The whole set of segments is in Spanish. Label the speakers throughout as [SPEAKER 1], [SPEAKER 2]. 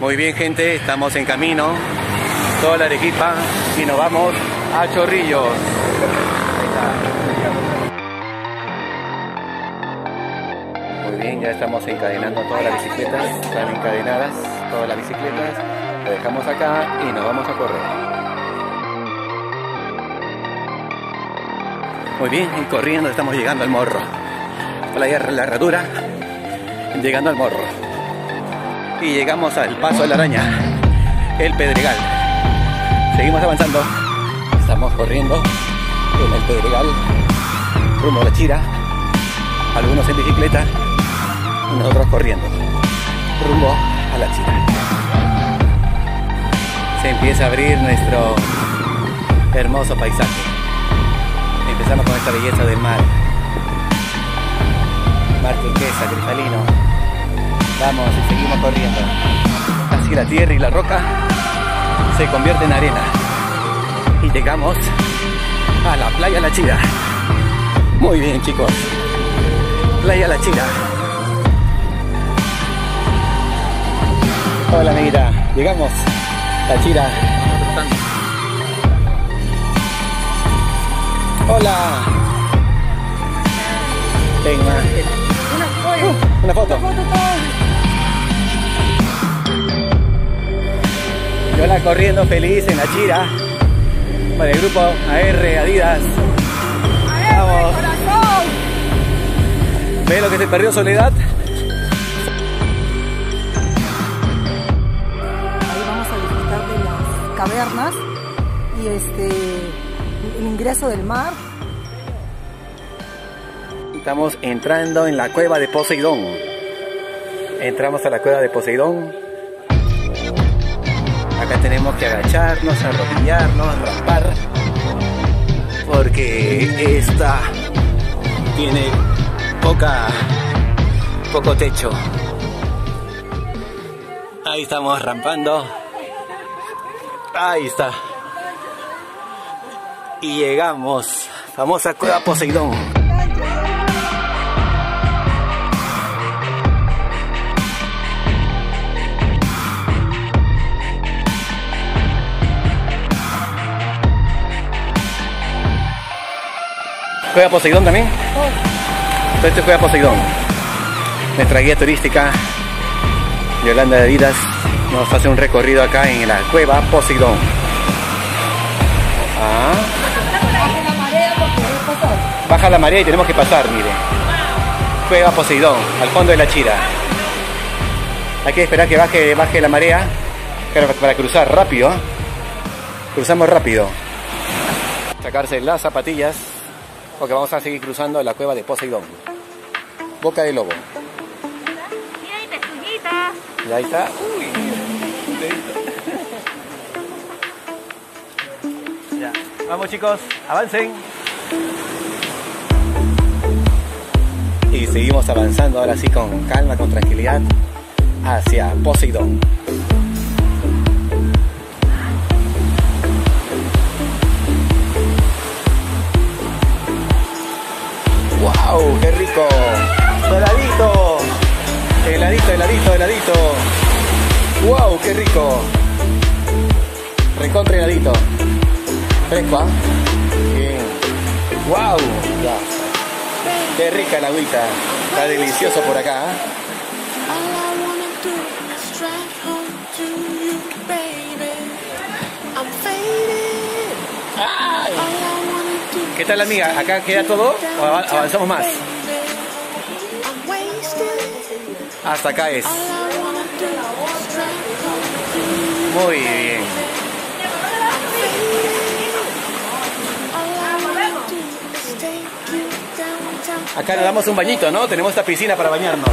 [SPEAKER 1] Muy bien gente, estamos en camino, toda la Arequipa y nos vamos a Chorrillos. Muy bien, ya estamos encadenando todas las bicicletas, están encadenadas todas las bicicletas, lo dejamos acá y nos vamos a correr. Muy bien, y corriendo estamos llegando al morro. Playa La Herradura, llegando al morro. Y llegamos al paso de la araña, el Pedregal. Seguimos avanzando, estamos corriendo en el Pedregal, rumbo a la Chira, algunos en bicicleta nosotros corriendo, rumbo a la Chira. Se empieza a abrir nuestro hermoso paisaje. Empezamos con esta belleza del mar. Mar turquesa, cristalino. Vamos y seguimos corriendo. Así la tierra y la roca se convierte en arena. Y llegamos a la playa La Chira. Muy bien chicos. Playa La Chira. Hola amiguita. Llegamos. La Chira. Hola. Uh, una foto. Yo la corriendo feliz en la Chira. Con el grupo AR Adidas. Vamos. ¿Ve lo que se perdió Soledad?
[SPEAKER 2] Ahí vamos a disfrutar de las cavernas y este el ingreso del mar.
[SPEAKER 1] Estamos entrando en la cueva de Poseidón. Entramos a la cueva de Poseidón. Acá tenemos que agacharnos, arrodillarnos, raspar. Porque esta tiene poca poco techo. Ahí estamos rampando. Ahí está. Y llegamos. Famosa cueva Poseidón. ¿Cueva Poseidón también? Todo esto es Cueva Poseidón. Nuestra guía turística, Yolanda de Adidas, nos hace un recorrido acá en la Cueva Poseidón. Ah. Baja la marea y tenemos que pasar, mire. Cueva Poseidón, al fondo de la Chira. Hay que esperar que baje, baje la marea para, para cruzar rápido. Cruzamos rápido. Sacarse las zapatillas porque vamos a seguir cruzando la cueva de Poseidón. Boca de lobo. Y ahí está. Uy. Ya. Vamos chicos, avancen. Y seguimos avanzando ahora sí con calma, con tranquilidad hacia Poseidón. Heladito. ¡Wow! ¡Qué rico! Recontra heladito. Fresco, ¿ah? Bien. ¡Wow! Ya. ¡Qué rica la agüita! Está delicioso por acá. ¿ah? ¡Ay! ¿Qué tal amiga? ¿Acá queda todo o avanzamos más? Hasta acá es.
[SPEAKER 3] You downtown.
[SPEAKER 1] Acá nos damos un bañito, ¿no? Tenemos esta piscina para bañarnos.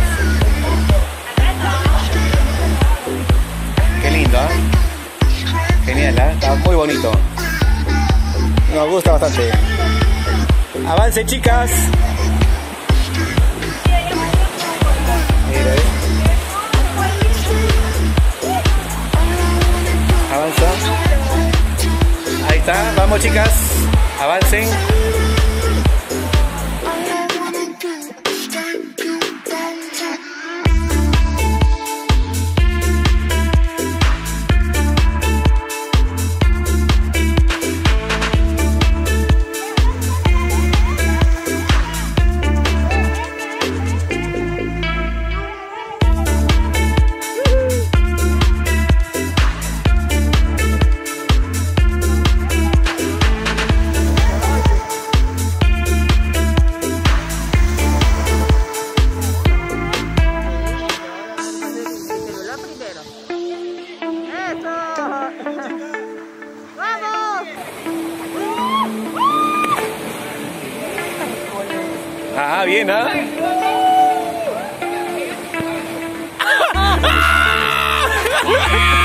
[SPEAKER 1] Qué lindo, ¿ah? Genial, ¿ah? Está muy bonito. Nos gusta bastante. Avance, chicas. Ahí está. Vamos, chicas. Avancen. Bien, ¿ah?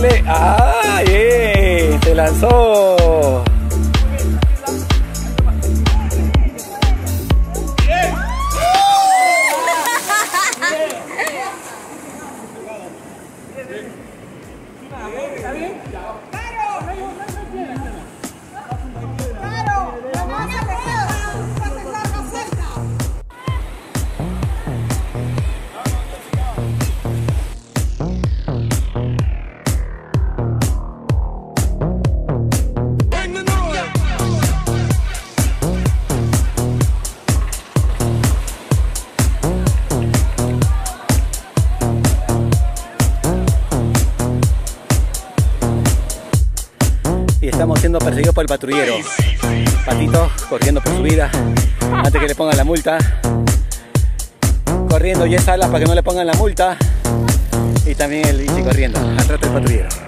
[SPEAKER 1] Dale. ¡Ah! Bien. Se lanzó. El patrullero. Patito corriendo por su vida antes que le pongan la multa. Corriendo y es alas para que no le pongan la multa. Y también el bici corriendo atrás del patrullero.